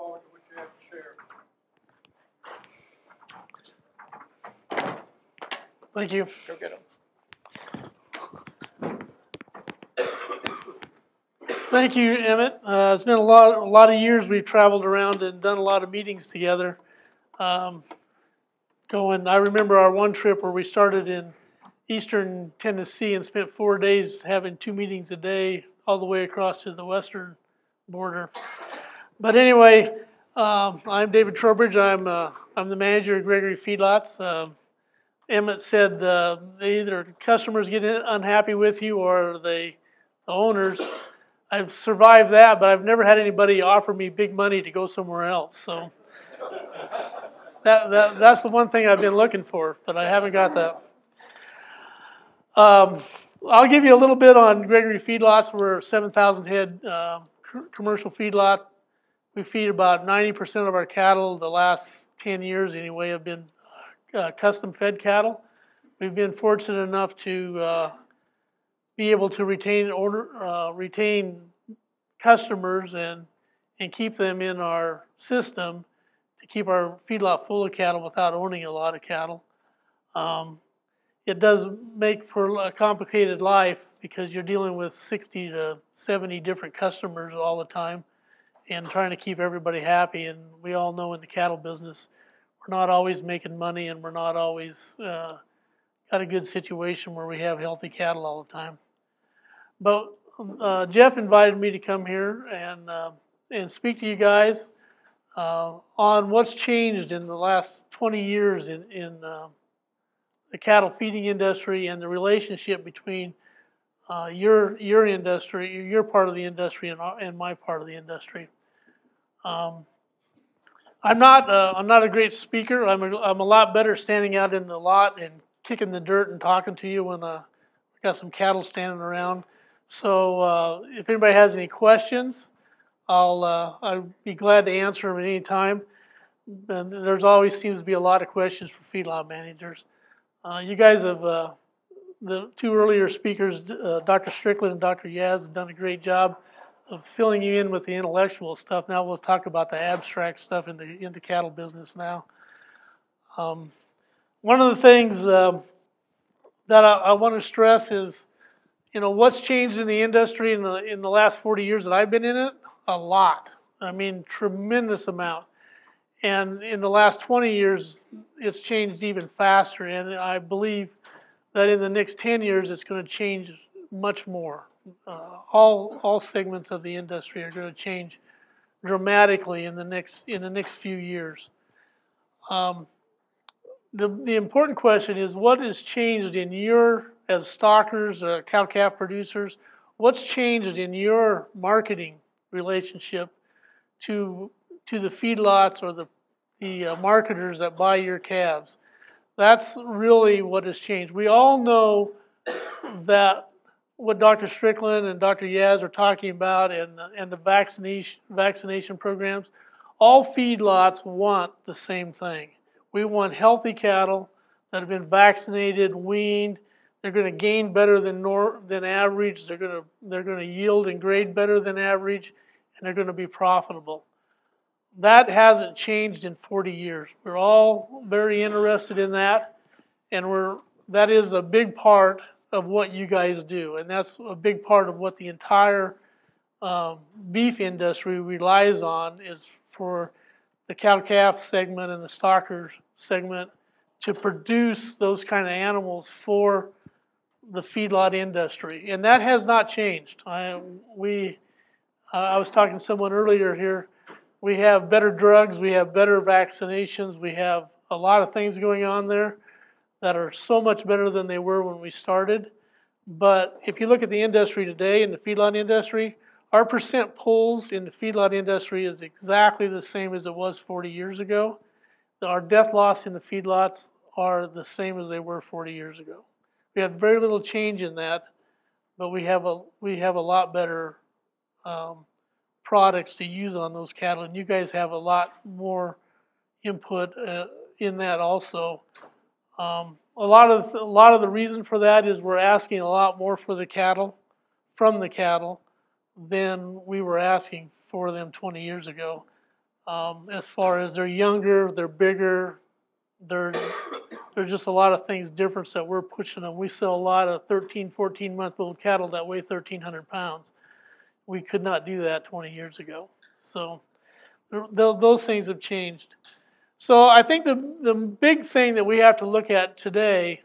forward to what you have to share. Thank you. Go get them. Thank you, Emmett. Uh, it's been a lot, a lot of years we've traveled around and done a lot of meetings together. Um, going, I remember our one trip where we started in eastern Tennessee and spent four days having two meetings a day all the way across to the western border. But anyway, um, I'm David Trowbridge. I'm uh, I'm the manager of Gregory Feedlots. Um Emmett said uh, either customers get unhappy with you or they, the owners. I've survived that, but I've never had anybody offer me big money to go somewhere else. So that, that that's the one thing I've been looking for, but I haven't got that. Um, I'll give you a little bit on Gregory Feedlots. We're a 7,000 head uh, commercial feedlot. We feed about 90% of our cattle the last 10 years anyway have been uh, custom fed cattle. We've been fortunate enough to uh, be able to retain order, uh, retain customers and and keep them in our system to keep our feedlot full of cattle without owning a lot of cattle. Um, it does make for a complicated life because you're dealing with 60 to 70 different customers all the time and trying to keep everybody happy. And we all know in the cattle business, we're not always making money and we're not always uh, got a good situation where we have healthy cattle all the time. But uh, Jeff invited me to come here and uh, and speak to you guys uh, on what's changed in the last 20 years in in uh, the cattle feeding industry and the relationship between uh, your your industry, your part of the industry, and, and my part of the industry. Um, I'm not uh, I'm not a great speaker. I'm a, I'm a lot better standing out in the lot and kicking the dirt and talking to you when uh, we got some cattle standing around. So uh, if anybody has any questions, I'll uh, I'd be glad to answer them at any time. And there's always seems to be a lot of questions for feedlot managers. Uh, you guys have the two earlier speakers, Dr. Strickland and Dr. Yaz, have done a great job of filling you in with the intellectual stuff. Now we'll talk about the abstract stuff in the in the cattle business now. Um, one of the things uh, that I, I, want to stress is, you know, what's changed in the industry in the in the last 40 years that I've been in it. A lot. I mean, tremendous amount. And in the last 20 years, it's changed even faster. And I believe that in the next 10 years, it's going to change much more uh, all all segments of the industry are going to change dramatically in the next in the next few years. Um, the the important question is what has changed in your as stockers, uh, cow calf producers. What's changed in your marketing relationship to to the feedlots or the the uh, marketers that buy your calves? That's really what has changed. We all know that what Dr. Strickland and Dr. Yaz are talking about and, and the vaccination, vaccination programs, all feedlots want the same thing. We want healthy cattle that have been vaccinated, weaned. They're going to gain better than nor, than average. They're going to they're going to yield and grade better than average, and they're going to be profitable. That hasn't changed in 40 years. We're all very interested in that, and we're that is a big part of what you guys do, and that's a big part of what the entire um, beef industry relies on is for the cow calf segment and the stockers segment to produce those kind of animals for the feedlot industry, and that has not changed. I, we, uh, I was talking to someone earlier here. We have better drugs, we have better vaccinations, we have a lot of things going on there that are so much better than they were when we started. But if you look at the industry today, in the feedlot industry, our percent pulls in the feedlot industry is exactly the same as it was 40 years ago. Our death loss in the feedlots are the same as they were 40 years ago. We have very little change in that, but we have a we have a lot better um, products to use on those cattle, and you guys have a lot more input uh, in that also. Um, a lot of a lot of the reason for that is we're asking a lot more for the cattle from the cattle than we were asking for them 20 years ago. Um, as far as they're younger, they're bigger, they're, there's just a lot of things different that we're pushing them. We sell a lot of 13, 14 month old cattle that weigh 1,300 pounds. We could not do that 20 years ago. So those things have changed. So I think the, the big thing that we have to look at today,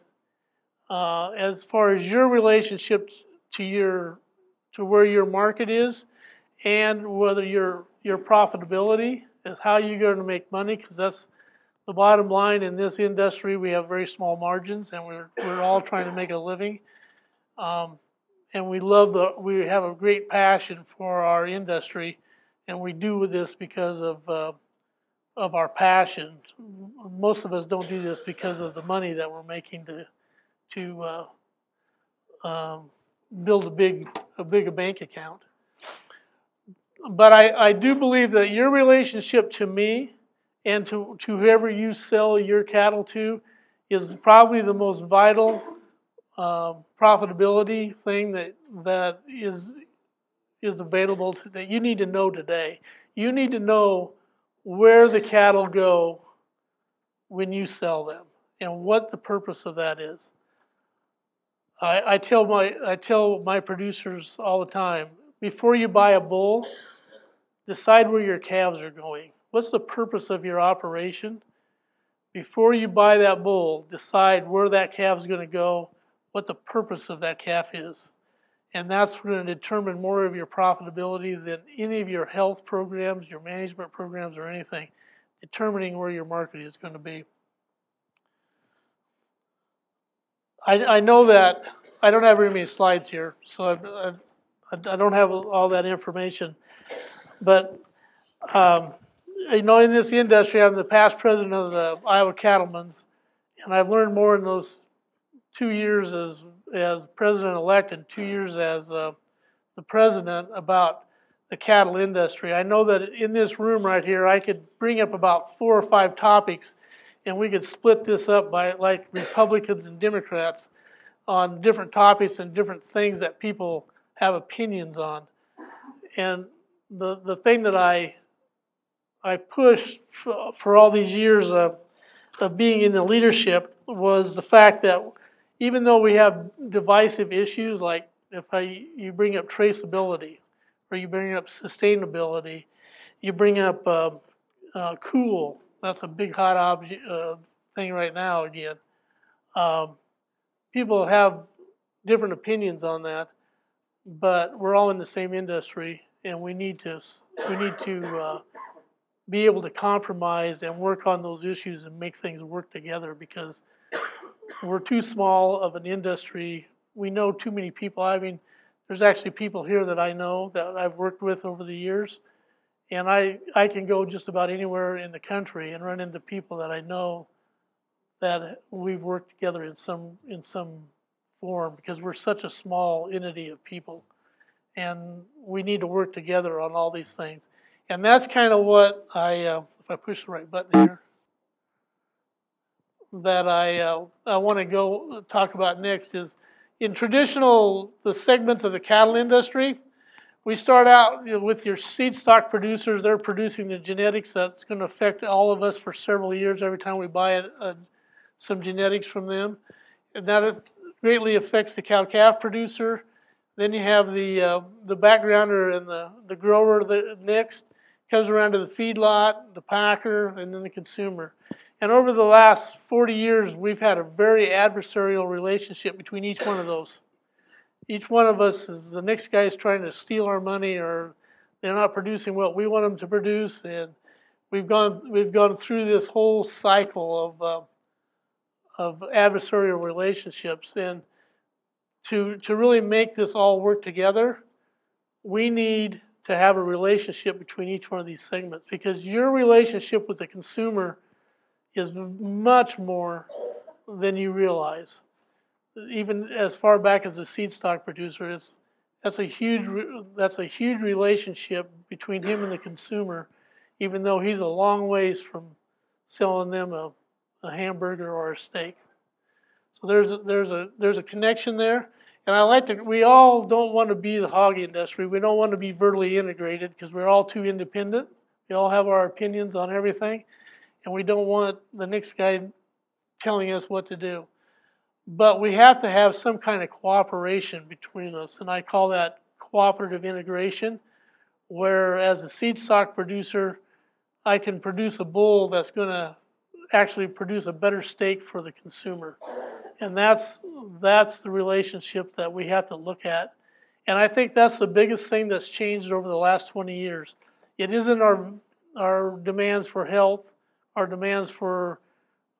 uh, as far as your relationship to your to where your market is, and whether your your profitability is how you're going to make money, because that's the bottom line in this industry. We have very small margins, and we're we're all trying to make a living. Um, and we love the we have a great passion for our industry, and we do this because of uh, of our passion. Most of us don't do this because of the money that we're making to to uh, um, build a big a big bank account. But I, I do believe that your relationship to me and to, to whoever you sell your cattle to is probably the most vital uh, profitability thing that that is is available to, that you need to know today. You need to know where the cattle go when you sell them and what the purpose of that is. I, I, tell my I tell my producers all the time before you buy a bull, decide where your calves are going. What's the purpose of your operation? Before you buy that bull, decide where that calf is going to go, what the purpose of that calf is. And that's going to determine more of your profitability than any of your health programs, your management programs, or anything, determining where your market is going to be. I, I know that I don't have very many slides here, so I, I, I don't have all that information. But um, you know, in this industry, I'm the past president of the Iowa Cattlemen's, and I've learned more in those two years as as president elect and two years as uh, the president about the cattle industry. I know that in this room right here, I could bring up about four or five topics, and we could split this up by like Republicans and Democrats on different topics and different things that people have opinions on. And the the thing that I I pushed for, for all these years of, of being in the leadership was the fact that even though we have divisive issues like if I, you bring up traceability or you bring up sustainability, you bring up uh, uh, COOL. That's a big hot object, uh, thing right now again. Um, people have different opinions on that, but we're all in the same industry, and we need to we need to uh, be able to compromise and work on those issues and make things work together because we're too small of an industry. We know too many people. I mean, there's actually people here that I know that I've worked with over the years, and I I can go just about anywhere in the country and run into people that I know that we've worked together in some in some form because we're such a small entity of people, and we need to work together on all these things. And that's kind of what I, uh, if I push the right button here, that I uh, I want to go talk about next is in traditional the segments of the cattle industry. We start out you know, with your seed stock producers. They're producing the genetics that's going to affect all of us for several years every time we buy a, a some genetics from them. And that greatly affects the cow-calf producer. Then you have the uh, the backgrounder and the, the grower the next. Comes around to the feedlot, the packer, and then the consumer. And over the last 40 years, we've had a very adversarial relationship between each one of those. Each one of us is the next guy is trying to steal our money or they're not producing what we want them to produce. And we've gone, we've gone through this whole cycle of uh, of adversarial relationships. And to, to really make this all work together, we need to have a relationship between each one of these segments because your relationship with the consumer is much more than you realize. Even as far back as the seed stock producer, it's, that's a huge that's a huge relationship between him and the consumer, even though he's a long ways from selling them a a hamburger or a steak. So there's a, there's a there's a connection there, and I like to. We all don't want to be the hog industry. We don't want to be vertically integrated because we're all too independent. We all have our opinions on everything, and we don't want the next guy telling us what to do. But we have to have some kind of cooperation between us, and I call that cooperative integration, where as a seed stock producer, I can produce a bull that's going to actually produce a better steak for the consumer. And that's that's the relationship that we have to look at. And I think that's the biggest thing that's changed over the last 20 years. It isn't our our demands for health, our demands for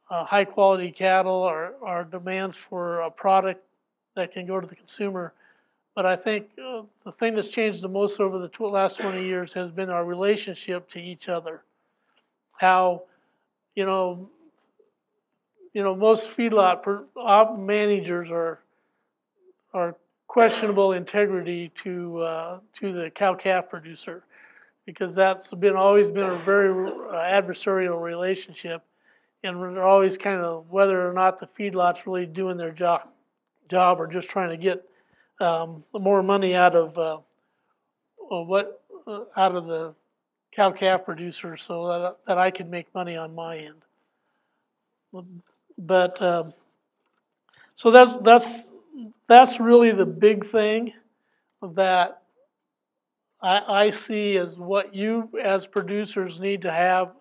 uh, high quality cattle, our, our demands for a product that can go to the consumer. But I think uh, the thing that's changed the most over the tw- last 20 years has been our relationship to each other. How, you know, you know, most feedlot per, managers are are questionable integrity to uh, to the cow calf producer because that's been always been a very uh, adversarial relationship, and we're always kind of whether or not the feedlot's really doing their job job or just trying to get um, more money out of uh, what uh, out of the cow calf producer so that, that I can make money on my end. But um, so that's that's that's really the big thing that I, I see as what you as producers need to have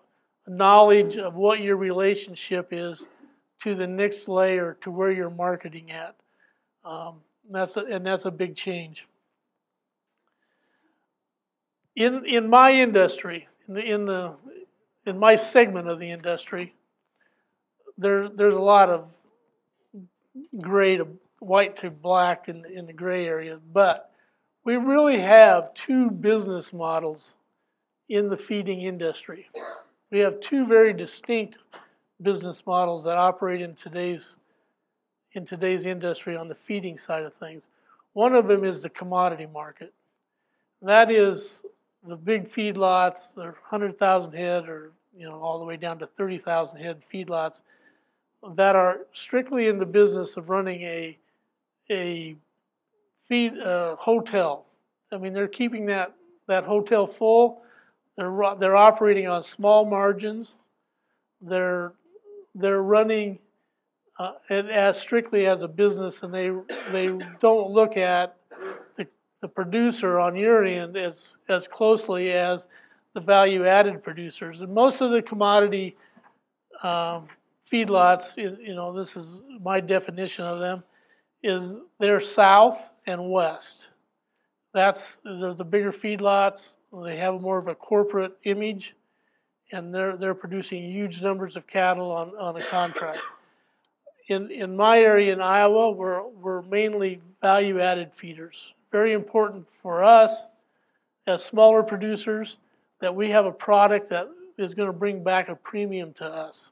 knowledge of what your relationship is to the next layer to where you're marketing at. Um, that's a, and that's a big change. In in my industry, in the in the in my segment of the industry, there there's a lot of gray to white to black in in the gray area, but we really have two business models in the feeding industry. We have two very distinct business models that operate in today's in today's industry on the feeding side of things. One of them is the commodity market. That is the big feedlots, the 100,000 head or you know all the way down to 30,000 head feedlots that are strictly in the business of running a a feed uh, hotel. I mean, they're keeping that that hotel full. They're they're operating on small margins. They're they're running uh, as strictly as a business, and they they don't look at the, the producer on your end as as closely as the value added producers. And most of the commodity um, feedlots, you know, this is my definition of them, is they're south and west. That's they're the bigger feedlots. They have more of a corporate image, and they're they're producing huge numbers of cattle on, on a contract in, in my area in Iowa, we're, we're mainly value added feeders. Very important for us as smaller producers that we have a product that is going to bring back a premium to us.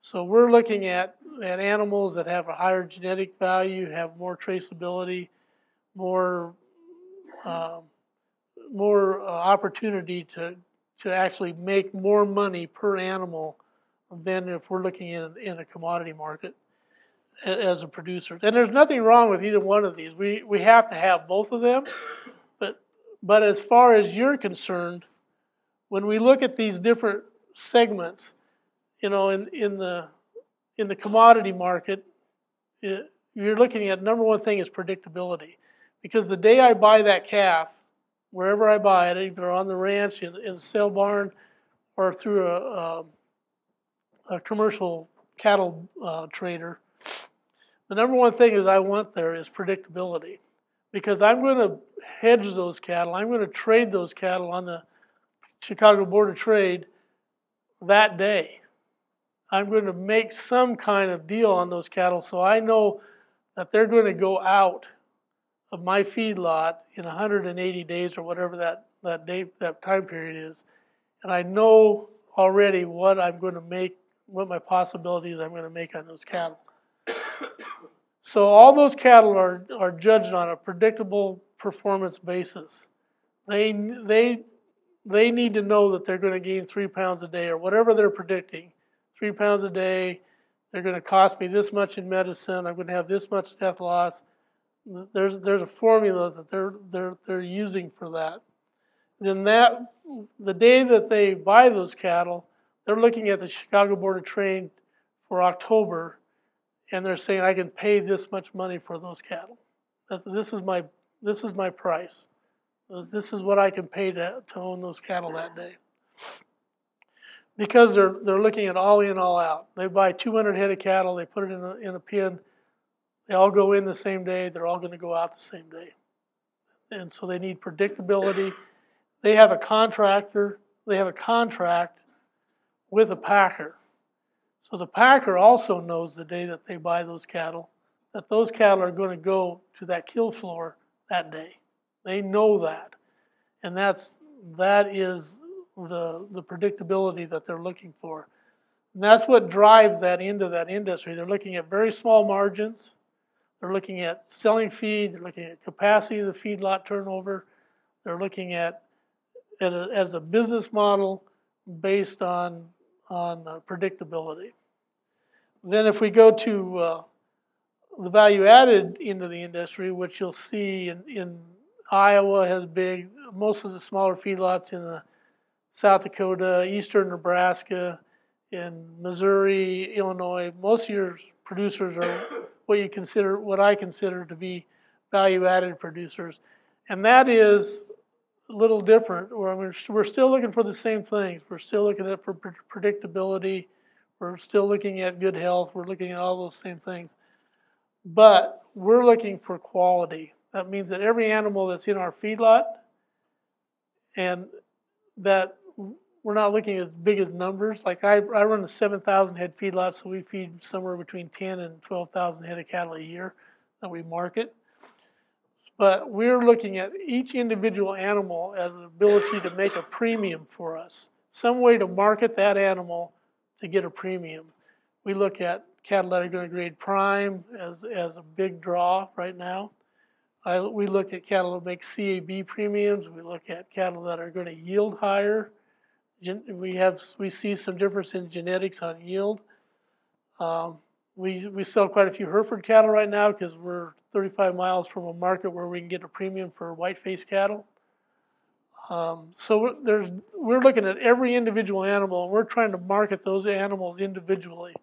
So we're looking at, at animals that have a higher genetic value, have more traceability, more um, more uh, opportunity to to actually make more money per animal than if we're looking in in a commodity market as a producer. And there's nothing wrong with either one of these. We we have to have both of them. But but as far as you're concerned, when we look at these different segments, you know, in in the in the commodity market, it, you're looking at number one thing is predictability, because the day I buy that calf, wherever I buy it, either on the ranch, in, in a sale barn, or through a, a, a commercial cattle uh, trader, the number one thing is I want there is predictability because I'm going to hedge those cattle. I'm going to trade those cattle on the Chicago Board of Trade that day. I'm going to make some kind of deal on those cattle so I know that they're going to go out of my feedlot in 180 days or whatever that, that day that time period is. And I know already what I'm going to make, what my possibilities I'm going to make on those cattle. So all those cattle are, are judged on a predictable performance basis. They, they, they need to know that they're going to gain three pounds a day or whatever they're predicting. Three pounds a day, they're going to cost me this much in medicine, I'm going to have this much death loss. There's, there's a formula that they're, they're, they're using for that. then that the day that they buy those cattle, they're looking at the Chicago Board of Trade for October, and they're saying I can pay this much money for those cattle. This is my this is my price. This is what I can pay to, to own those cattle that day. Because they're they're looking at all in, all out. They buy 200 head of cattle, they put it in a, in a pen. They all go in the same day. They're all going to go out the same day, and so they need predictability. They have a contractor. They have a contract with a packer. So the packer also knows the day that they buy those cattle that those cattle are going to go to that kill floor that day. They know that. And that's that is the the predictability that they're looking for. And that's what drives that into that industry. They're looking at very small margins. They're looking at selling feed. They're looking at capacity of the feedlot turnover. They're looking at it as a business model based on on uh, predictability. Then, if we go to uh, the value added into the industry, which you'll see in, in Iowa has big, most of the smaller feedlots in the South Dakota, eastern Nebraska, in Missouri, Illinois. Most of your producers are what you consider, what I consider to be value added producers. And that is a little different. We're, we're still looking for the same things. We're still looking at for predictability. We're still looking at good health. We're looking at all those same things. But we're looking for quality. That means that every animal that's in our feedlot, and that we're not looking at big as numbers. Like I, I run a 7,000 head feedlot, so we feed somewhere between 10 and 12,000 head of cattle a year that we market. But we're looking at each individual animal as an ability to make a premium for us, some way to market that animal to get a premium. We look at cattle that are going to grade prime as, as a big draw right now. I, we look at cattle that make CAB premiums. We look at cattle that are going to yield higher. We have we see some difference in genetics on yield. Um, we we sell quite a few Hereford cattle right now because we're 35 miles from a market where we can get a premium for white-faced cattle. Um, so there's we're looking at every individual animal and we're trying to market those animals individually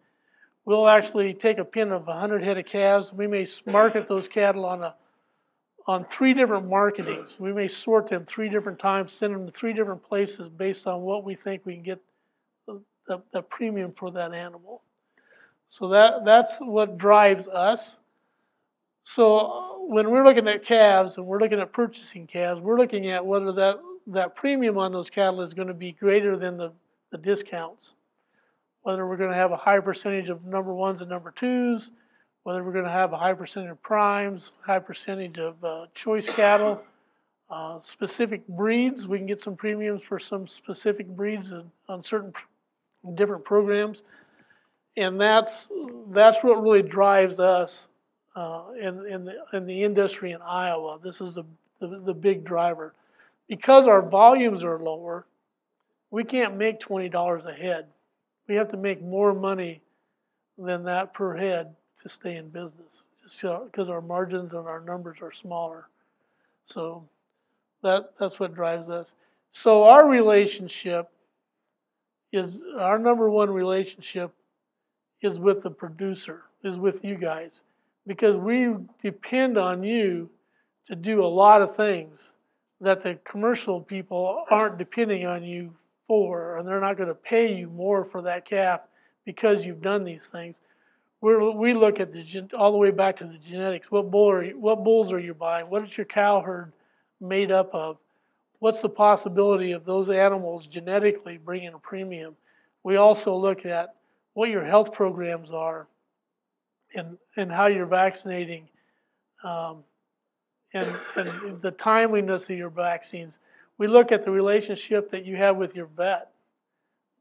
we'll actually take a pin of 100 head of calves. We may market those cattle on a on three different marketings. We may sort them three different times, send them to three different places based on what we think we can get the, the, the premium for that animal. So that that's what drives us. So uh, when we're looking at calves and we're looking at purchasing calves, we're looking at whether that, that premium on those cattle is going to be greater than the, the discounts whether we're going to have a high percentage of number ones and number twos, whether we're going to have a high percentage of primes, high percentage of uh, choice cattle, uh, specific breeds. We can get some premiums for some specific breeds on certain different programs, and that's that's what really drives us uh, in in the, in the industry in Iowa. This is the, the the big driver because our volumes are lower. We can't make twenty dollars a head we have to make more money than that per head to stay in business, just because our margins and our numbers are smaller. So that that's what drives us. So our relationship is our number one relationship is with the producer, is with you guys, because we depend on you to do a lot of things that the commercial people aren't depending on you for, and they're not going to pay you more for that calf because you've done these things. We're, we look at the all the way back to the genetics. What bull are you, what bulls are you buying? What is your cow herd made up of? What's the possibility of those animals genetically bringing a premium? We also look at what your health programs are, and and how you're vaccinating, um, and and the timeliness of your vaccines we look at the relationship that you have with your vet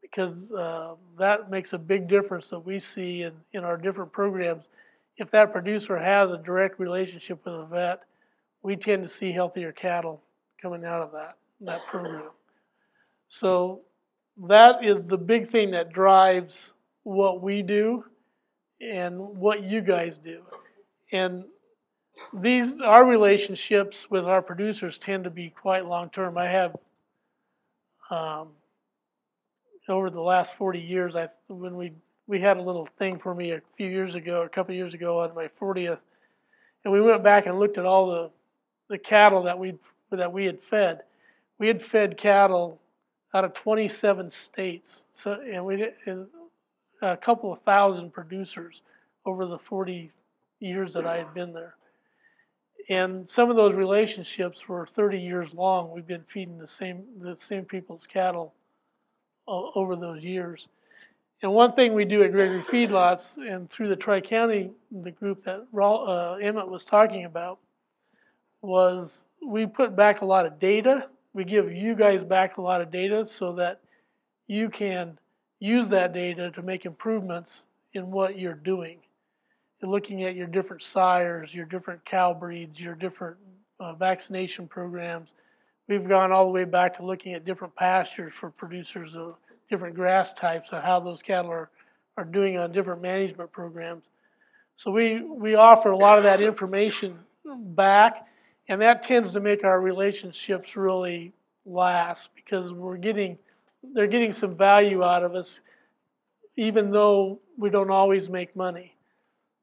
because uh, that makes a big difference that we see in, in our different programs. If that producer has a direct relationship with a vet, we tend to see healthier cattle coming out of that, that program. So that is the big thing that drives what we do and what you guys do. And these our relationships with our producers tend to be quite long term. I have um, over the last 40 years, I when we we had a little thing for me a few years ago, a couple years ago on my 40th, and we went back and looked at all the the cattle that we that we had fed. We had fed cattle out of 27 states, so and we and a couple of thousand producers over the 40 years that I had been there. And some of those relationships were 30 years long. We've been feeding the same the same people's cattle over those years. And one thing we do at Gregory Feedlots and through the Tri County, the group that uh, Emmett was talking about, was we put back a lot of data. We give you guys back a lot of data so that you can use that data to make improvements in what you're doing. You're looking at your different sires, your different cow breeds, your different uh, vaccination programs. We've gone all the way back to looking at different pastures for producers of different grass types of how those cattle are, are doing on different management programs. So we, we offer a lot of that information back, and that tends to make our relationships really last because we're getting they're getting some value out of us, even though we don't always make money.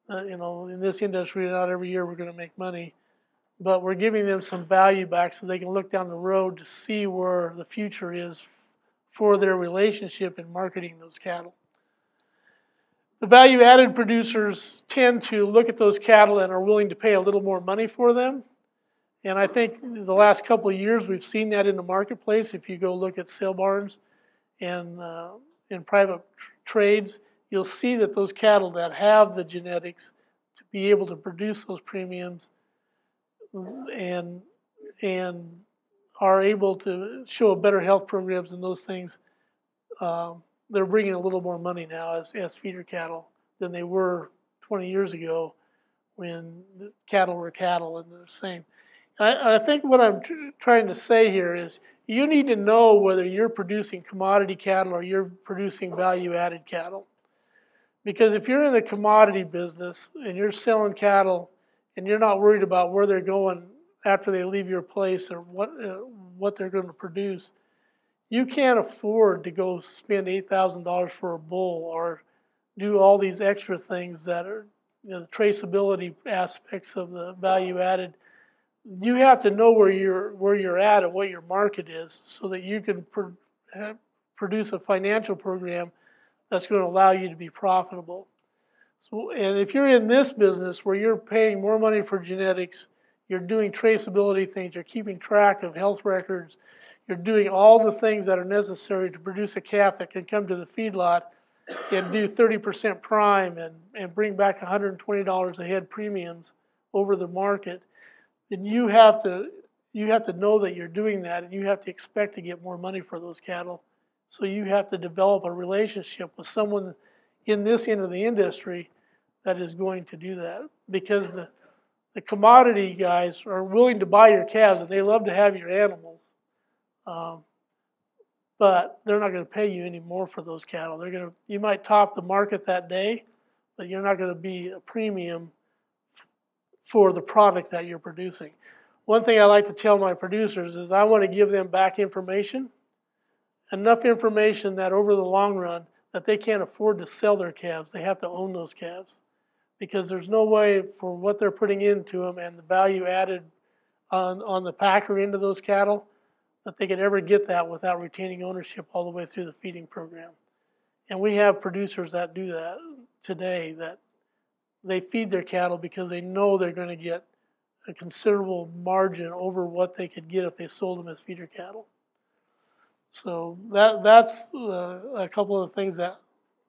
Uh, you know, in this industry, not every year we're going to make money, but we're giving them some value back so they can look down the road to see where the future is for their relationship in marketing those cattle. The value added producers tend to look at those cattle and are willing to pay a little more money for them. And I think the last couple of years we've seen that in the marketplace. If you go look at sale barns and uh, in private tr- trades, you'll see that those cattle that have the genetics to be able to produce those premiums and and are able to show better health programs and those things, um, they're bringing a little more money now as, as feeder cattle than they were 20 years ago when cattle were cattle and they're the same. I, I think what I'm tr- trying to say here is you need to know whether you're producing commodity cattle or you're producing value added cattle. Because if you're in the commodity business and you're selling cattle and you're not worried about where they're going after they leave your place or what uh, what they're going to produce, you can't afford to go spend eight thousand dollars for a bull or do all these extra things that are you know, the traceability aspects of the value added you have to know where you're where you're at and what your market is so that you can produce a financial program that's going to allow you to be profitable. So, and if you're in this business where you're paying more money for genetics, you're doing traceability things, you're keeping track of health records, you're doing all the things that are necessary to produce a calf that can come to the feedlot and do 30% prime and, and bring back $120 a head premiums over the market then you have to you have to know that you're doing that and you have to expect to get more money for those cattle. So you have to develop a relationship with someone in this end of the industry that is going to do that because the the commodity guys are willing to buy your calves and they love to have your animals. Um, but they're not going to pay you any more for those cattle. They're going to you might top the market that day, but you're not going to be a premium for the product that you're producing. One thing I like to tell my producers is I want to give them back information, enough information that over the long run that they can't afford to sell their calves. They have to own those calves because there's no way for what they're putting into them and the value added on, on the packer into those cattle that they could ever get that without retaining ownership all the way through the feeding program. And we have producers that do that today that they feed their cattle because they know they're going to get a considerable margin over what they could get if they sold them as feeder cattle. So that that's uh, a couple of the things that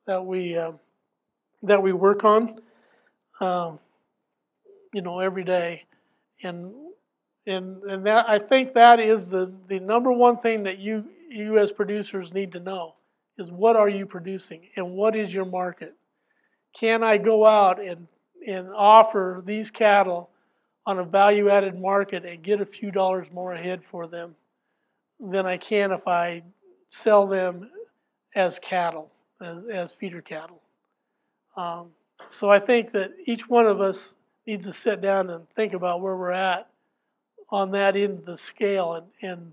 that we uh, that we work on, um, you know, every day, and and and that I think that is the the number one thing that you you as producers need to know is what are you producing and what is your market can I go out and, and offer these cattle on a value added market and get a few dollars more ahead for them than I can if I sell them as cattle, as, as feeder cattle? Um, so I think that each one of us needs to sit down and think about where we're at on that end of the scale and, and,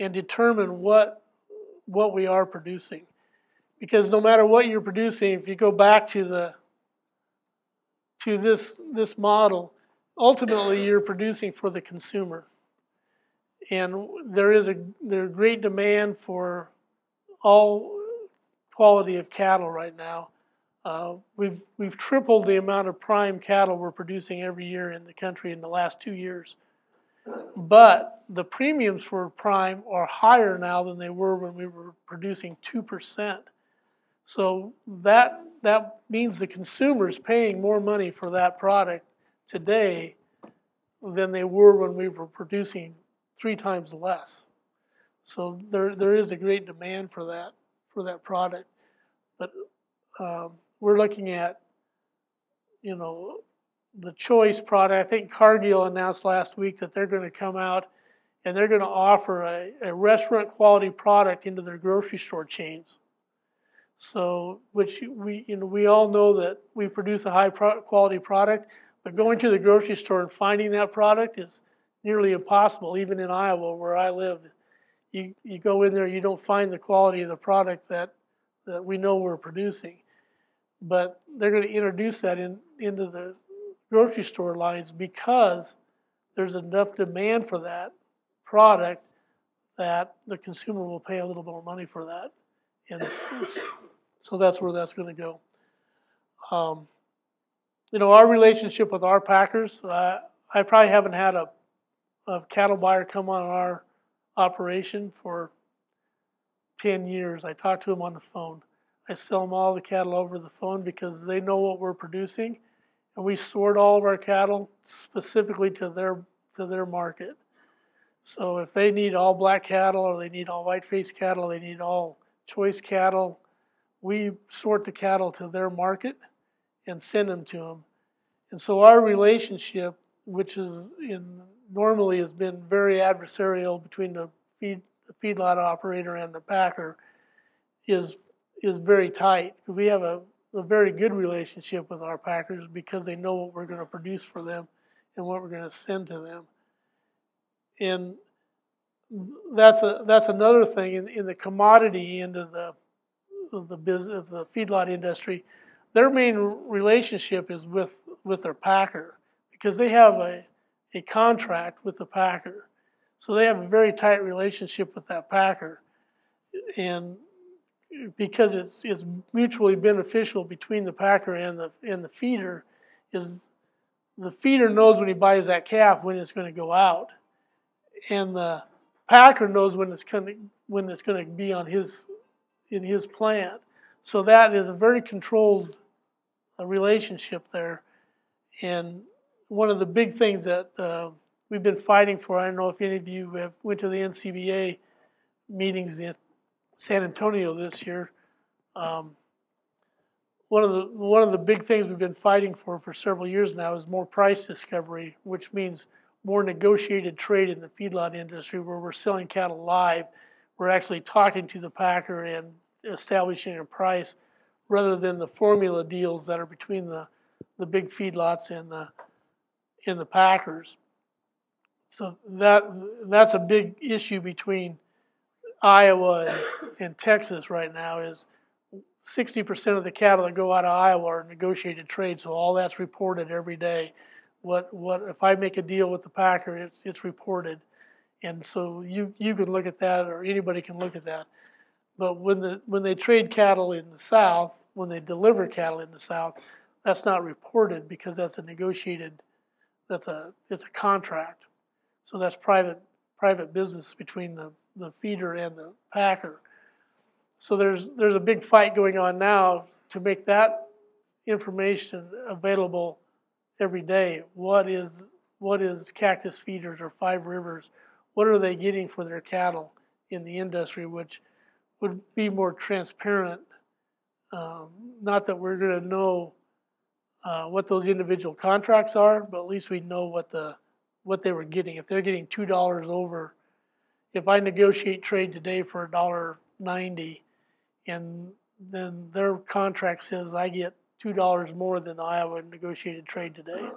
and determine what what we are producing. Because no matter what you're producing, if you go back to the to this this model, ultimately you're producing for the consumer. And there is a there's great demand for all quality of cattle right now. Uh, we've we've tripled the amount of prime cattle we're producing every year in the country in the last two years. But the premiums for prime are higher now than they were when we were producing two percent. So that that means the consumer's paying more money for that product today than they were when we were producing three times less. So there there is a great demand for that for that product. But um, we're looking at, you know, the choice product. I think Cargill announced last week that they're going to come out and they're going to offer a, a restaurant quality product into their grocery store chains. So, which we, you know, we all know that we produce a high pro- quality product, but going to the grocery store and finding that product is nearly impossible, even in Iowa where I live. You, you go in there, you don't find the quality of the product that, that we know we're producing. But they're going to introduce that in, into the grocery store lines because there's enough demand for that product that the consumer will pay a little more money for that. And so that's where that's going to go. Um, you know, our relationship with our packers, uh, I probably haven't had a, a cattle buyer come on our operation for 10 years. I talked to him on the phone. I sell them all the cattle over the phone because they know what we're producing and we sort all of our cattle specifically to their to their market. So if they need all black cattle or they need all white face cattle, they need all choice cattle, we sort the cattle to their market and send them to them. And so our relationship, which is in normally has been very adversarial between the feed the feedlot operator and the packer, is is very tight. We have a a very good relationship with our packers because they know what we're going to produce for them and what we're going to send to them. And that's a that's another thing in, in the commodity end of the of the business of the feedlot industry. Their main relationship is with with their packer because they have a a contract with the packer, so they have a very tight relationship with that packer, and because it's it's mutually beneficial between the packer and the and the feeder is the feeder knows when he buys that calf when it's going to go out. And the packer knows when it's going to when it's going to be on his in his plant. So that is a very controlled uh, relationship there. And one of the big things that uh, we've been fighting for i don't know if any of you have went to the NCBA meetings San Antonio this year. Um, one of the one of the big things we've been fighting for for several years now is more price discovery, which means more negotiated trade in the feedlot industry, where we're selling cattle live. We're actually talking to the packer and establishing a price, rather than the formula deals that are between the the big feedlots and the and the packers. So that that's a big issue between Iowa and, Texas right now is 60% of the cattle that go out of Iowa are negotiated trade, so all that's reported every day. What what if I make a deal with the packer, it's, it's reported, and so you you can look at that, or anybody can look at that. But when the when they trade cattle in the South, when they deliver cattle in the South, that's not reported because that's a negotiated, that's a it's a contract, so that's private private business between the the feeder and the packer. So there's there's a big fight going on now to make that information available every day. What is what is Cactus Feeders or Five Rivers? What are they getting for their cattle in the industry, which would be more transparent? Um, not that we're going to know uh, what those individual contracts are, but at least we know what the what they were getting. If they're getting two dollars over if I negotiate trade today for a dollar ninety, and then their contract says I get two dollars more than Iowa negotiated trade today,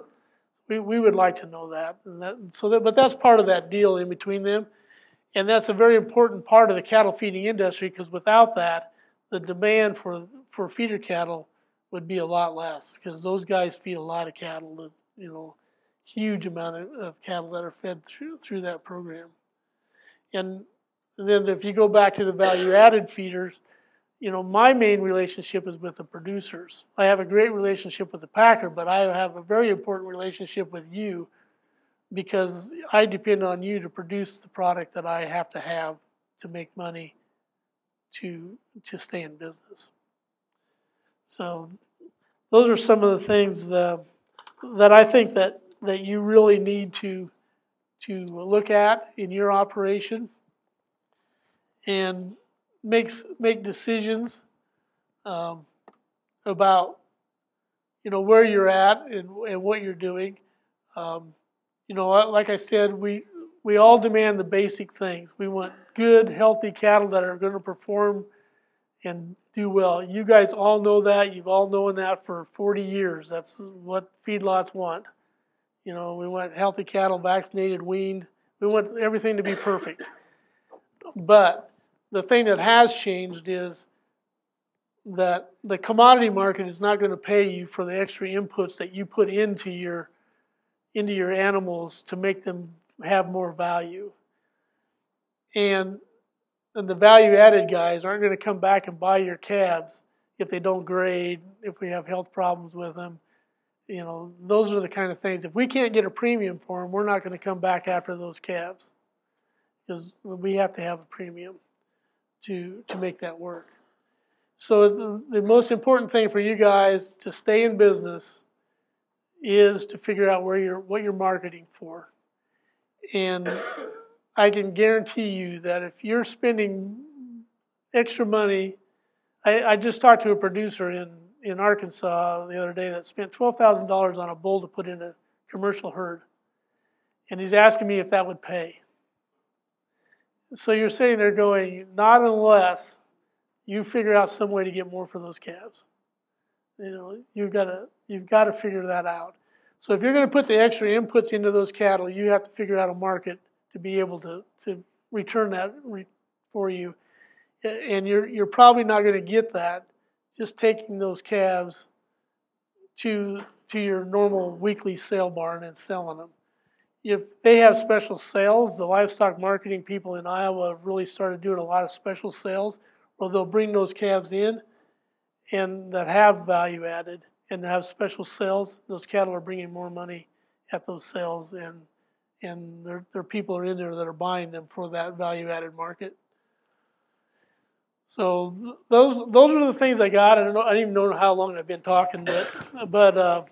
we, we would like to know that. And that so that but that's part of that deal in between them, And that's a very important part of the cattle feeding industry because without that, the demand for, for feeder cattle would be a lot less because those guys feed a lot of cattle, you know, huge amount of, of cattle that are fed through, through that program. And then if you go back to the value added feeders, you know, my main relationship is with the producers. I have a great relationship with the packer, but I have a very important relationship with you because I depend on you to produce the product that I have to have to make money to to stay in business. So those are some of the things uh, that I think that that you really need to to look at in your operation and makes make decisions um, about you know where you're at and, and what you're doing. Um, you know, like I said, we we all demand the basic things. We want good, healthy cattle that are going to perform and do well. You guys all know that. You've all known that for 40 years. That's what feedlots want. You know, we want healthy cattle, vaccinated, weaned. We want everything to be perfect. But the thing that has changed is that the commodity market is not going to pay you for the extra inputs that you put into your into your animals to make them have more value. And and the value added guys aren't going to come back and buy your calves if they don't grade, if we have health problems with them. You know, those are the kind of things. If we can't get a premium for them, we're not going to come back after those calves because we have to have a premium to to make that work. So the, the most important thing for you guys to stay in business is to figure out where you're what you're marketing for. And I can guarantee you that if you're spending extra money, I, I just talked to a producer in, in Arkansas the other day that spent $12,000 on a bull to put in a commercial herd. And he's asking me if that would pay. So you're sitting there going, not unless you figure out some way to get more for those calves. You know, you've got to you've got to figure that out. So if you're going to put the extra inputs into those cattle, you have to figure out a market to be able to to return that for you. And you're you're probably not going to get that just taking those calves to to your normal weekly sale barn and selling them if they have special sales, the livestock marketing people in Iowa really started doing a lot of special sales where they'll bring those calves in and that have value added and have special sales. Those cattle are bringing more money at those sales and and there, there people are in there that are buying them for that value added market. So those those are the things I got. I don't know. I don't even know how long I've been talking, but but uh,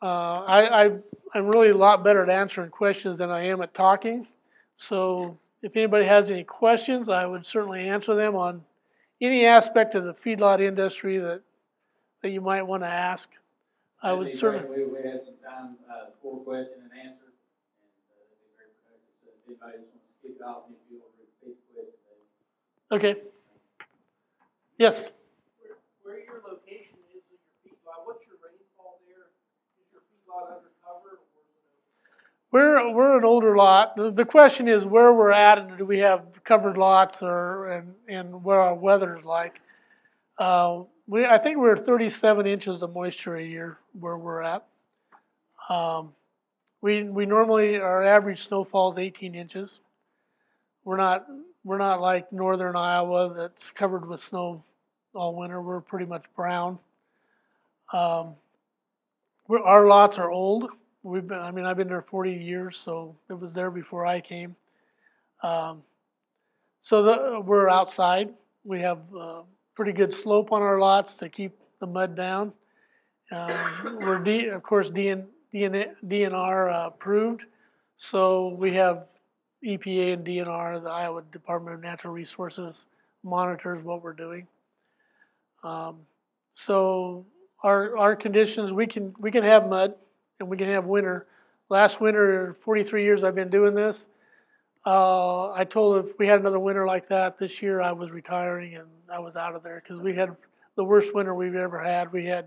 uh, I, I I'm really a lot better at answering questions than I am at talking. So if anybody has any questions, I would certainly answer them on any aspect of the feedlot industry that that you might want to ask. I would certainly. We, we have some time uh, for question and answer, and uh, it'd be very productive. So if anybody wants to kick off, if you want to repeat the question. Okay. Yes. Where, where your location is in your feedlot, what's your rainfall there? Is your feedlot undercover? We're we're an older lot. The, the question is where we're at, and do we have covered lots, or and and where our weather's like. Uh, we I think we're 37 inches of moisture a year where we're at. Um, we we normally our average snowfall is 18 inches. We're not we're not like northern Iowa that's covered with snow all winter. We're pretty much brown. Um, our lots are old. We've been, I mean, I've been there 40 years, so it was there before I came. Um, so the, we're outside. We have uh, pretty good slope on our lots to keep the mud down. Um, we're, D, of course, DN, DN, DNR uh, approved, so we have EPA and DNR, the Iowa Department of Natural Resources, monitors what we're doing. Um, so our our conditions, we can we can have mud and we can have winter. Last winter, 43 years I've been doing this. Uh, I told if we had another winter like that this year, I was retiring and I was out of there because we had the worst winter we've ever had. We had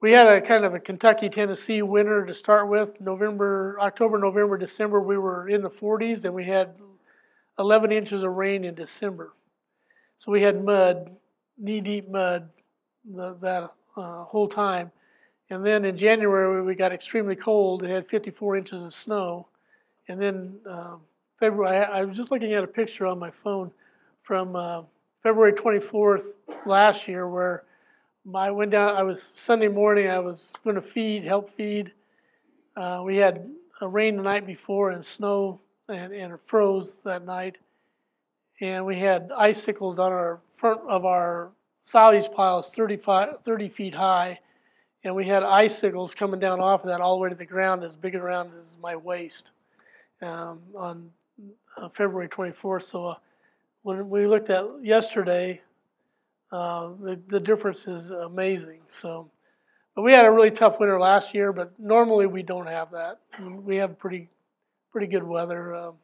we had a kind of a Kentucky Tennessee winter to start with. November, October, November, December, we were in the 40s, and we had 11 inches of rain in December. So we had mud, knee deep mud, the, that uh, whole time. And then in January we got extremely cold. and had 54 inches of snow. And then um, February, I, I was just looking at a picture on my phone from uh, February 24th last year where I went down. I was Sunday morning. I was going to feed, help feed. Uh, we had a rain the night before and snow, and, and it froze that night. And we had icicles on our front of our silage piles, 35, 30 feet high, and we had icicles coming down off of that all the way to the ground, as big around as my waist, um, on uh, February 24th. So uh, when we looked at yesterday, uh, the, the difference is amazing. So, but we had a really tough winter last year, but normally we don't have that. We have pretty, pretty good weather um,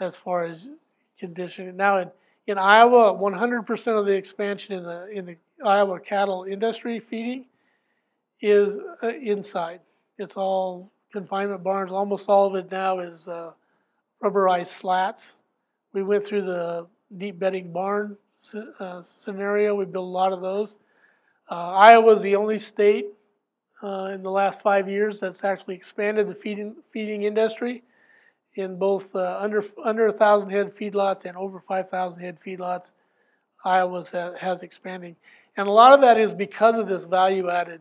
as far as conditioning. Now in, in Iowa, 100% of the expansion in the in the Iowa cattle industry feeding is uh, inside. It's all confinement barns. Almost all of it now is uh, rubberized slats. We went through the deep bedding barn uh, scenario. We built a lot of those. Uh, Iowa is the only state uh, in the last five years that's actually expanded the feeding feeding industry in both uh, under under a thousand head feedlots and over five thousand head feedlots. Iowa has expanding, and a lot of that is because of this value added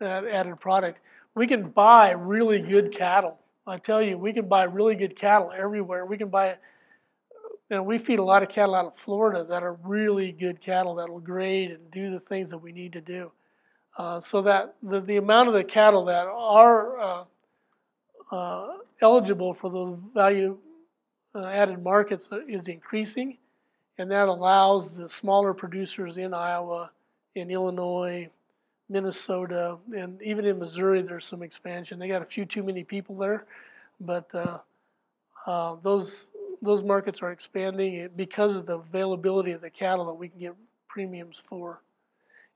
uh, added product. We can buy really good cattle. I tell you, we can buy really good cattle everywhere. We can buy and we feed a lot of cattle out of Florida that are really good cattle that will grade and do the things that we need to do. Uh, so that the, the amount of the cattle that are uh, uh, eligible for those value uh, added markets is increasing, and that allows the smaller producers in Iowa, in Illinois, Minnesota, and even in Missouri, there's some expansion. They got a few too many people there, but uh, uh, those those markets are expanding because of the availability of the cattle that we can get premiums for.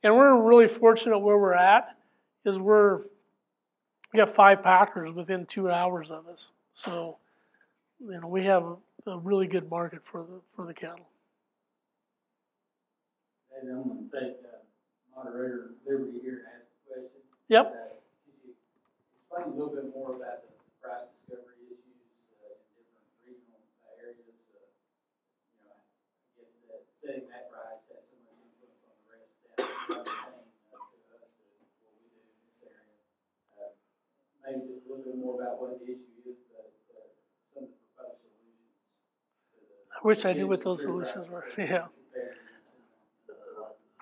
And we're really fortunate where we're at is we're we got five packers within two hours of us. So, you know, we have a, a really good market for the for the cattle. David, I'm going to take uh, moderator Liberty here and ask a question. Yep. Uh, explain a little bit more about the price discovery issues uh, in different regional uh, areas? Uh, you know, I guess that that has so much influence on the rest down the chain uh, to us what we do in this area. Uh, maybe just a little bit more about what the issue is, but uh, some of the proposed solutions. the- I wish I knew what those solutions were. Yeah.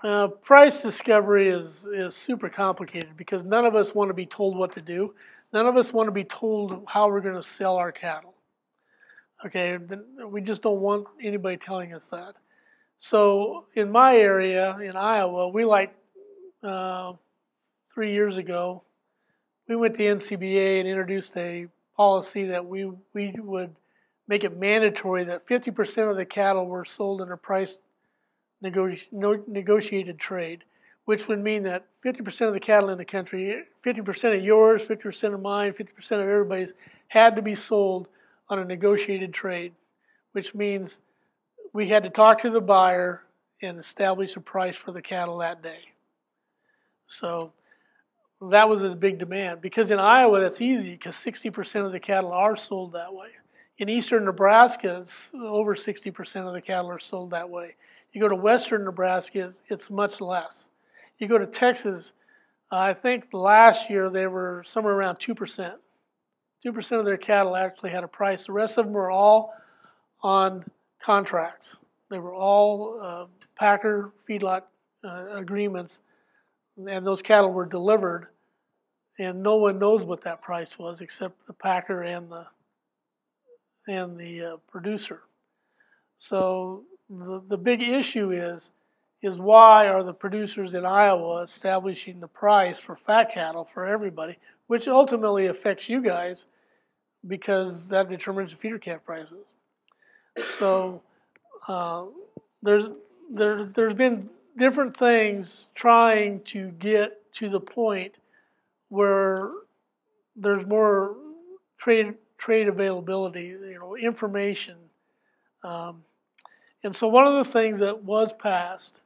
Uh, price discovery is, is super complicated because none of us want to be told what to do. None of us want to be told how we're going to sell our cattle. Okay, we just don't want anybody telling us that. So in my area, in Iowa, we like uh, three years ago, we went to NCBA and introduced a policy that we we would make it mandatory that 50% of the cattle were sold in a price negoti- negotiated trade, which would mean that 50% of the cattle in the country, 50% of yours, 50% of mine, 50% of everybody's, had to be sold on a negotiated trade, which means we had to talk to the buyer and establish a price for the cattle that day. So that was a big demand because in Iowa that's easy because 60% of the cattle are sold that way. In eastern Nebraska, it's over 60% of the cattle are sold that way. You go to western Nebraska, it's, it's much less. You go to Texas, I think last year they were somewhere around 2%. 2% of their cattle actually had a price. The rest of them were all on contracts. They were all uh, packer feedlot uh, agreements, and those cattle were delivered, and no one knows what that price was except the packer and the and the uh, producer. So the, the big issue is is why are the producers in Iowa establishing the price for fat cattle for everybody, which ultimately affects you guys because that determines the feeder calf prices. So uh, there's there there's been different things trying to get to the point where there's more trade trade availability, you know, information Um, and so one of the things that was passed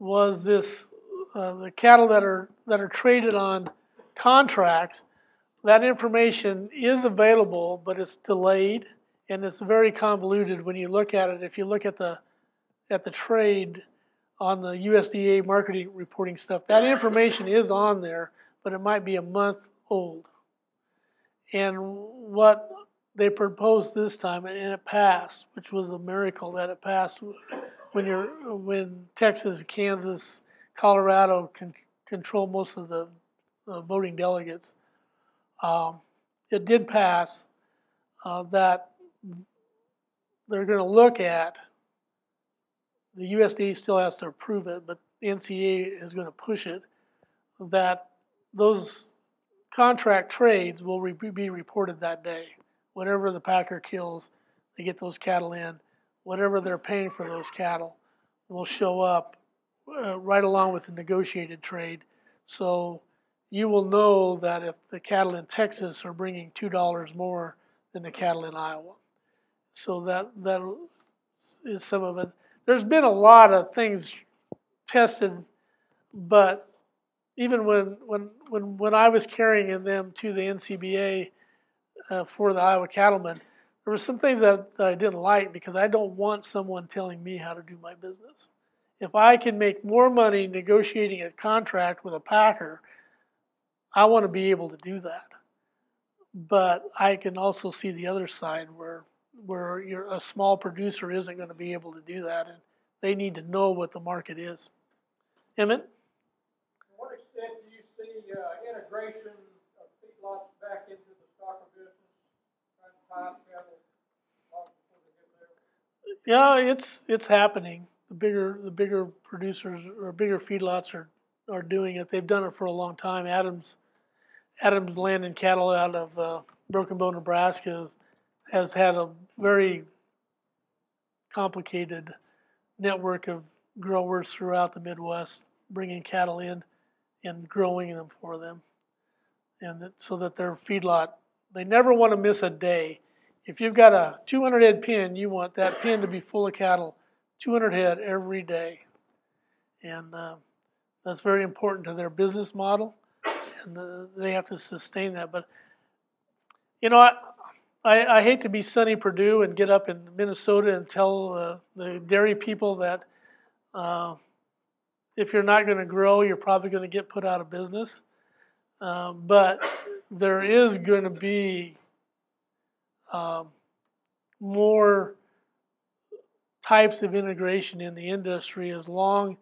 was this uh, the cattle that are that are traded on contracts. That information is available, but it's delayed and it's very convoluted when you look at it. If you look at the at the trade on the USDA marketing reporting stuff, that information is on there, but it might be a month old. And what they proposed this time, and it passed, which was a miracle that it passed. When you're when Texas, Kansas, Colorado can control most of the uh, voting delegates, um, it did pass uh, that they're going to look at. The USDA still has to approve it, but NCA is going to push it. That those contract trades will re- be reported that day whatever the packer kills, they get those cattle in. Whatever they're paying for those cattle will show up uh, right along with the negotiated trade. So you will know that if the cattle in Texas are bringing two dollars more than the cattle in Iowa. So that that is some of it. There's been a lot of things tested, but even when when when when I was carrying them to the NCBA uh, for the Iowa cattlemen, there were some things that, that I didn't like because I don't want someone telling me how to do my business. If I can make more money negotiating a contract with a packer, I want to be able to do that. But I can also see the other side where where you're a small producer isn't going to be able to do that, and they need to know what the market is. Emmett? To what extent do you see uh, integration of feedlots back into the stocker business, trying to tie up cattle long before they get there? Yeah, it's it's happening. The bigger the bigger producers or bigger feedlots are are doing it. They've done it for a long time. Adams Adams Land and Cattle out of uh, Broken Bow, Nebraska, has had a very complicated network of growers throughout the Midwest, bringing cattle in and growing them for them, and that, so that their feedlot they never want to miss a day. If you've got a 200 head pen, you want that pen to be full of cattle, 200 head every day, and uh, that's very important to their business model, and uh, they have to sustain that. But you know, I, I hate to be Sonny Perdue and get up in Minnesota and tell uh, the dairy people that uh, if you're not going to grow, you're probably going to get put out of business. Uh, but there is going to be um, more types of integration in the industry as long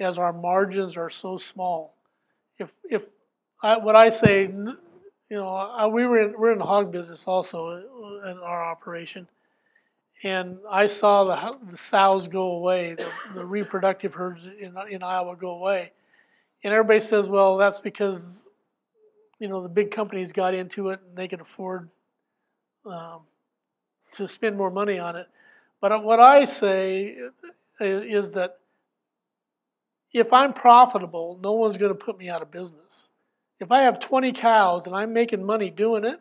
as our margins are so small. If if I, what I say, you know, I, we were in, we're in the hog business also in our operation, and I saw the, the sows go away, the, the reproductive herds in in Iowa go away, and everybody says, well, that's because you know the big companies got into it and they can afford um, to spend more money on it. But what I say is that if I'm profitable, no one's going to put me out of business. If I have 20 cows and I'm making money doing it,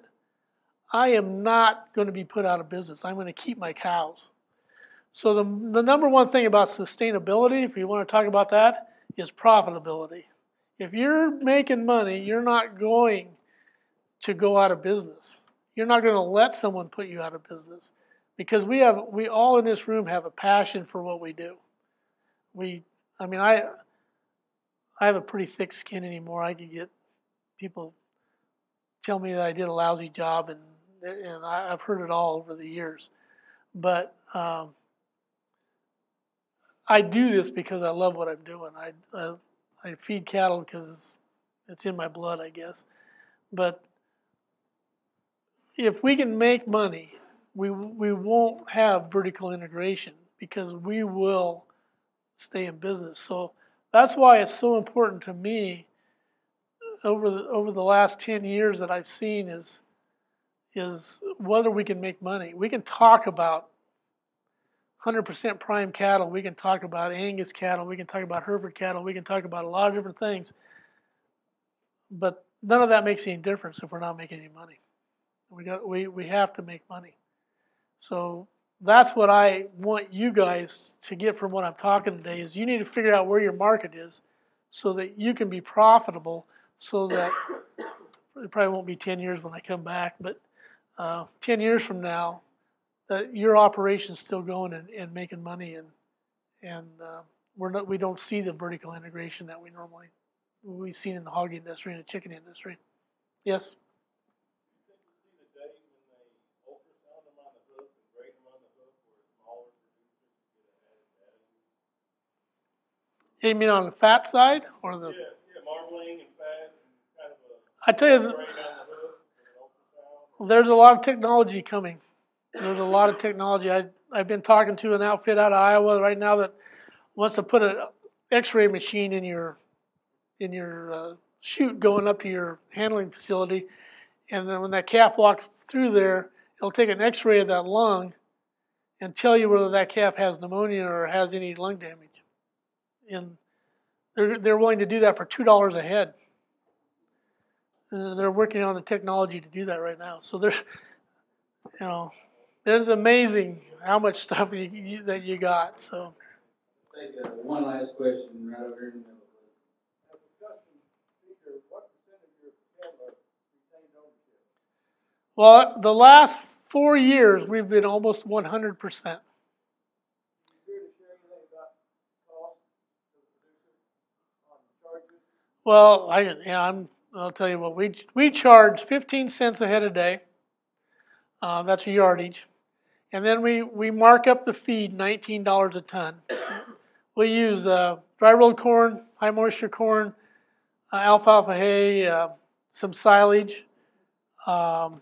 I am not going to be put out of business. I'm going to keep my cows. So the, the number one thing about sustainability, if you want to talk about that, is profitability. If you're making money, you're not going to go out of business. You're not going to let someone put you out of business because we have we all in this room have a passion for what we do. We I mean I I have a pretty thick skin anymore. I could get people tell me that I did a lousy job and and I, have heard it all over the years. But um, I do this because I love what I'm doing. I, I I feed cattle because it's in my blood, I guess. But if we can make money, we we won't have vertical integration because we will stay in business. So that's why it's so important to me over the over the last 10 years that I've seen is is whether we can make money. We can talk about 100% prime cattle. We can talk about Angus cattle. We can talk about Hereford cattle. We can talk about a lot of different things. But none of that makes any difference if we're not making any money. We got we we have to make money. So that's what I want you guys to get from what I'm talking today is you need to figure out where your market is so that you can be profitable so that it probably won't be 10 years when I come back, but uh, 10 years from now, that your operation's still going and, and making money and and uh, we're not we don't see the vertical integration that we normally we've seen in the hog industry and the chicken industry. Yes. You mean on the fat side or the? Yeah, yeah, marbling and fat and kind of a I tell you, there's a lot of technology coming. There's a lot of technology. I I've been talking to an outfit out of Iowa right now that wants to put an X-ray machine in your in your uh, chute going up to your handling facility, and then when that calf walks through there, it'll take an X-ray of that lung and tell you whether that calf has pneumonia or has any lung damage. And they're they're willing to do that for two dollars a head. They're working on the technology to do that right now. So there's, you know, there's amazing how much stuff you, you, that you got. So Take uh, one last question right over here in the middle. please. As a custom feeder, what percent of your cattle are retained ownership? well, the last four years we've been almost 100 percent. You care to share anything about cost to the producer on charges? Well, I yeah, I'm. I'll tell you what we we charge 15 cents a head a day. Uh, that's a yardage, and then we we mark up the feed $19 a ton. We use uh, dry rolled corn, high moisture corn, uh, alfalfa hay, uh, some silage, um,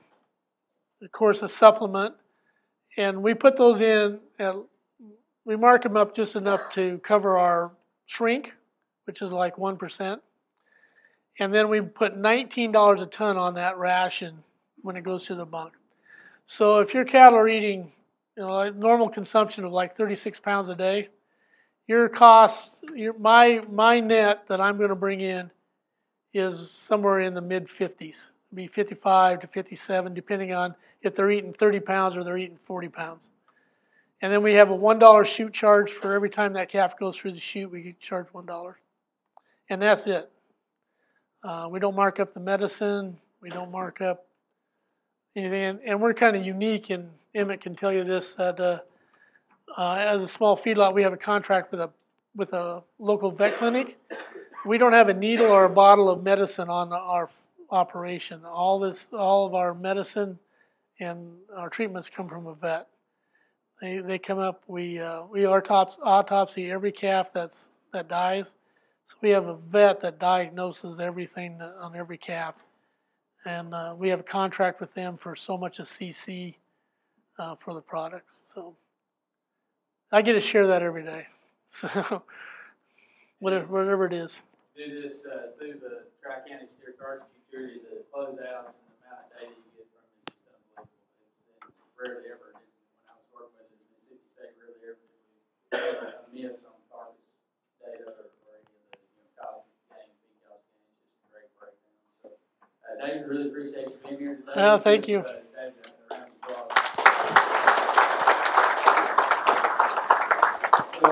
of course a supplement, and we put those in. And we mark them up just enough to cover our shrink, which is like one percent. And then we put $19 a ton on that ration when it goes to the bunk. So if your cattle are eating, you know, like normal consumption of like 36 pounds a day, your cost, your, my my net that I'm going to bring in is somewhere in the mid 50s, be 55 to 57, depending on if they're eating 30 pounds or they're eating 40 pounds. And then we have a one dollar chute charge for every time that calf goes through the chute. We charge one dollar, and that's it. Uh, we don't mark up the medicine. We don't mark up anything, and, and we're kind of unique. And Emmett can tell you this that uh, uh, as a small feedlot, we have a contract with a with a local vet clinic. We don't have a needle or a bottle of medicine on our operation. All this, all of our medicine and our treatments come from a vet. They they come up. We uh, we autopsy, autopsy every calf that's that dies. So we have a vet that diagnoses everything on every calf, and uh, we have a contract with them for so much a cc uh, for the products. So I get to share that every day. So whatever whatever it is. Do this, uh, through the Tri-County Steer Carcass Futurity, the closeouts and the amount of data you get from it is unbelievable. It's it's rarely ever, when I was working with Mississippi State, rarely ever did we a miss on carcass data or, or any of the, you know, cost gain, feed cost gain, it's just a great breakdown. So, uh, David, really appreciate you being here today. Oh, thank you. David, a round of applause. So,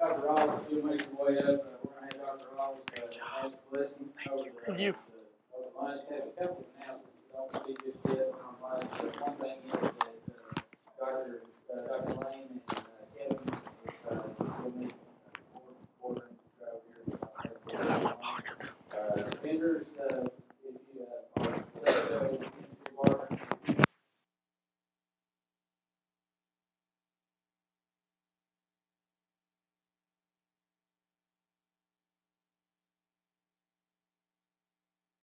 Dr. Rollins, if you'll make your way up, we're gonna have Dr. Rollins, ask a blessing over the, Thank you. the- over the lunch, have a couple of announcements, don't be just yet on lunch, but one thing is that, uh, Dr., uh, Lane and, uh, Kevin, is, uh, will meet, uh, board, board, uh, here. Get out of my pocket. Uh, vendors, uh,